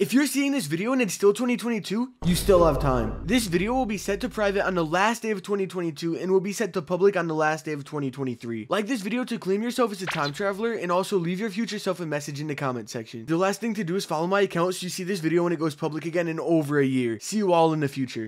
If you're seeing this video and it's still 2022, you still have time. This video will be set to private on the last day of 2022 and will be set to public on the last day of 2023. Like this video to claim yourself as a time traveler and also leave your future self a message in the comment section. The last thing to do is follow my account so you see this video when it goes public again in over a year. See you all in the future.